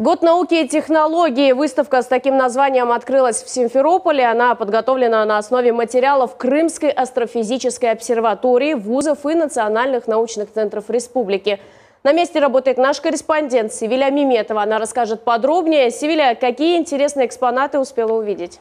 Год науки и технологий. Выставка с таким названием открылась в Симферополе. Она подготовлена на основе материалов Крымской астрофизической обсерватории, вузов и национальных научных центров республики. На месте работает наш корреспондент Севиля Миметова. Она расскажет подробнее. Севиля, какие интересные экспонаты успела увидеть?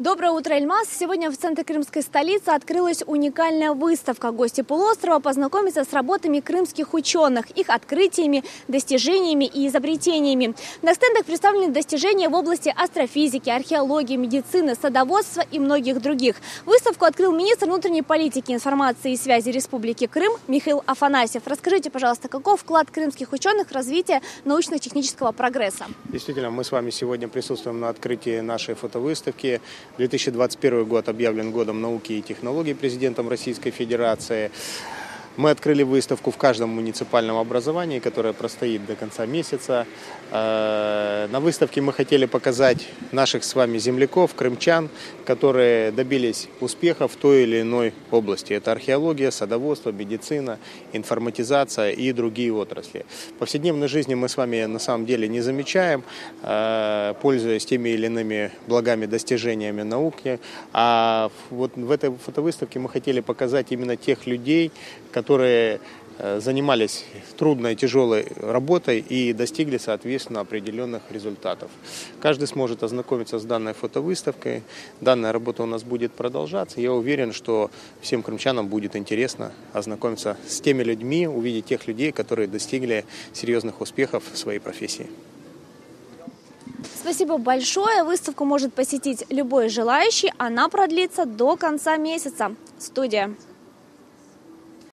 Доброе утро, Эльмас! Сегодня в центре крымской столицы открылась уникальная выставка. Гости полуострова познакомятся с работами крымских ученых, их открытиями, достижениями и изобретениями. На стендах представлены достижения в области астрофизики, археологии, медицины, садоводства и многих других. Выставку открыл министр внутренней политики, информации и связи Республики Крым Михаил Афанасьев. Расскажите, пожалуйста, каков вклад крымских ученых в развитие научно-технического прогресса? Действительно, мы с вами сегодня присутствуем на открытии нашей фотовыставки. 2021 год объявлен годом науки и технологий президентом Российской Федерации. Мы открыли выставку в каждом муниципальном образовании, которая простоит до конца месяца. Э, на выставке мы хотели показать наших с вами земляков, крымчан, которые добились успеха в той или иной области. Это археология, садоводство, медицина, информатизация и другие отрасли. В повседневной жизни мы с вами на самом деле не замечаем, э, пользуясь теми или иными благами, достижениями науки. А вот в этой фотовыставке мы хотели показать именно тех людей, которые э, занимались трудной, тяжелой работой и достигли, соответственно, определенных результатов. Каждый сможет ознакомиться с данной фотовыставкой. Данная работа у нас будет продолжаться. Я уверен, что всем крымчанам будет интересно ознакомиться с теми людьми, увидеть тех людей, которые достигли серьезных успехов в своей профессии. Спасибо большое. Выставку может посетить любой желающий. Она продлится до конца месяца. Студия.